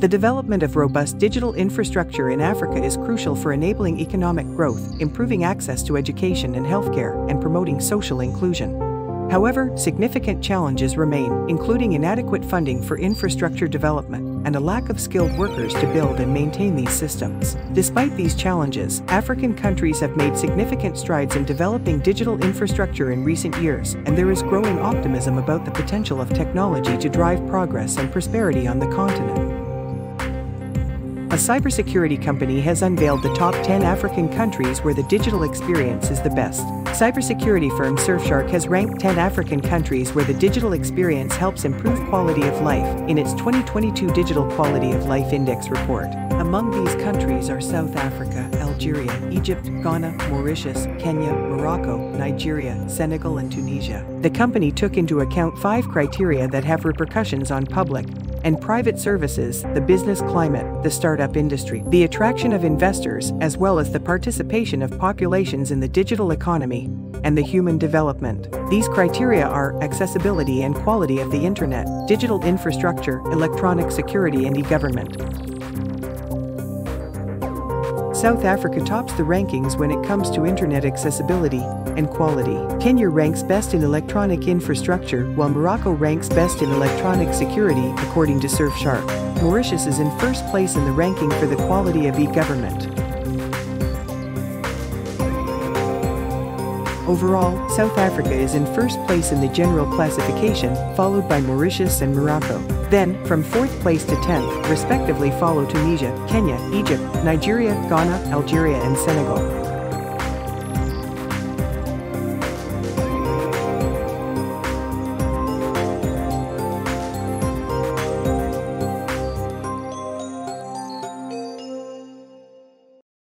The development of robust digital infrastructure in Africa is crucial for enabling economic growth, improving access to education and healthcare, and promoting social inclusion. However, significant challenges remain, including inadequate funding for infrastructure development and a lack of skilled workers to build and maintain these systems. Despite these challenges, African countries have made significant strides in developing digital infrastructure in recent years, and there is growing optimism about the potential of technology to drive progress and prosperity on the continent. A cybersecurity company has unveiled the top 10 African countries where the digital experience is the best. Cybersecurity firm Surfshark has ranked 10 African countries where the digital experience helps improve quality of life in its 2022 Digital Quality of Life Index report. Among these countries are South Africa, Algeria, Egypt, Ghana, Mauritius, Kenya, Morocco, Nigeria, Senegal, and Tunisia. The company took into account five criteria that have repercussions on public and private services, the business climate, the startup industry, the attraction of investors, as well as the participation of populations in the digital economy, and the human development. These criteria are accessibility and quality of the internet, digital infrastructure, electronic security, and e-government. South Africa tops the rankings when it comes to internet accessibility and quality. Kenya ranks best in electronic infrastructure, while Morocco ranks best in electronic security, according to Surfshark. Mauritius is in first place in the ranking for the quality of e-government. Overall, South Africa is in first place in the general classification, followed by Mauritius and Morocco. Then, from 4th place to 10th, respectively follow Tunisia, Kenya, Egypt, Nigeria, Ghana, Algeria and Senegal.